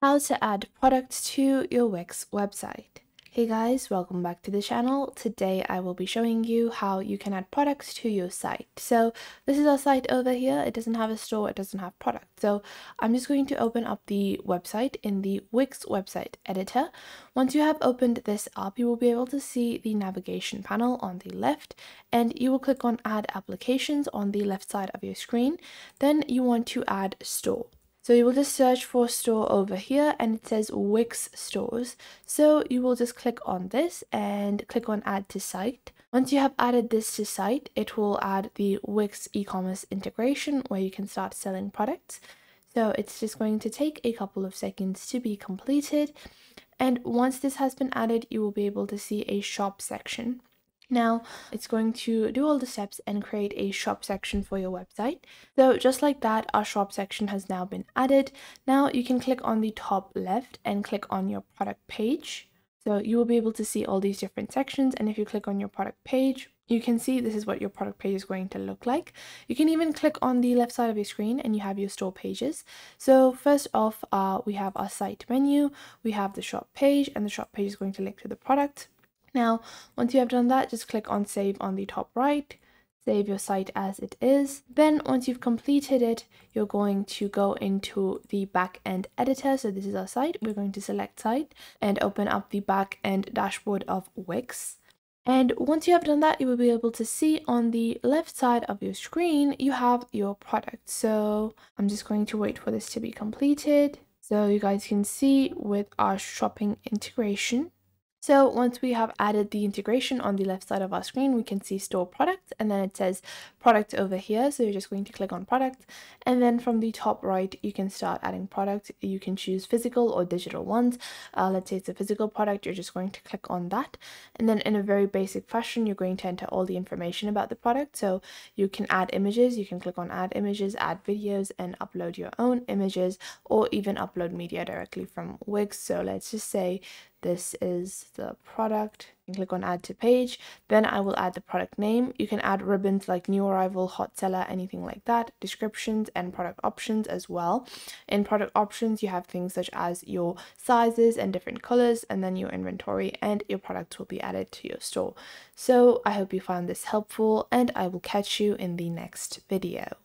how to add products to your Wix website. Hey guys, welcome back to the channel. Today I will be showing you how you can add products to your site. So this is our site over here. It doesn't have a store, it doesn't have products. So I'm just going to open up the website in the Wix website editor. Once you have opened this up, you will be able to see the navigation panel on the left and you will click on add applications on the left side of your screen. Then you want to add store. So you will just search for store over here and it says Wix stores. So you will just click on this and click on add to site. Once you have added this to site, it will add the Wix e-commerce integration where you can start selling products. So it's just going to take a couple of seconds to be completed. And once this has been added, you will be able to see a shop section. Now it's going to do all the steps and create a shop section for your website. So just like that, our shop section has now been added. Now you can click on the top left and click on your product page. So you will be able to see all these different sections. And if you click on your product page, you can see this is what your product page is going to look like. You can even click on the left side of your screen and you have your store pages. So first off, uh, we have our site menu, we have the shop page and the shop page is going to link to the product. Now, once you have done that, just click on save on the top right, save your site as it is. Then once you've completed it, you're going to go into the backend editor. So this is our site. We're going to select site and open up the backend dashboard of Wix. And once you have done that, you will be able to see on the left side of your screen, you have your product. So I'm just going to wait for this to be completed. So you guys can see with our shopping integration, so once we have added the integration on the left side of our screen, we can see store products and then it says product over here. So you're just going to click on product and then from the top right, you can start adding products. You can choose physical or digital ones. Uh, let's say it's a physical product, you're just going to click on that. And then in a very basic fashion, you're going to enter all the information about the product. So you can add images, you can click on add images, add videos and upload your own images or even upload media directly from Wix. So let's just say this is the product. And click on add to page. Then i will add the product name. You can add ribbons like new arrival hot seller anything like that. Descriptions and product options as well. In product options you have things such as your sizes and different colors and then your inventory and your products will be added to your store. So i hope you found this helpful and i will catch you in the next video